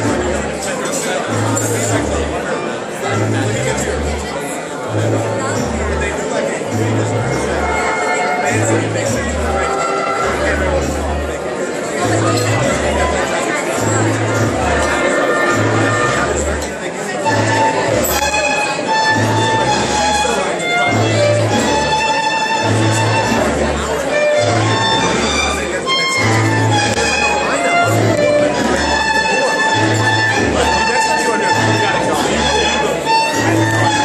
They do like a, they just, they make. Música